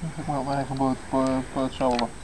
Ik heb mijn eigen boot, eh, boot, boot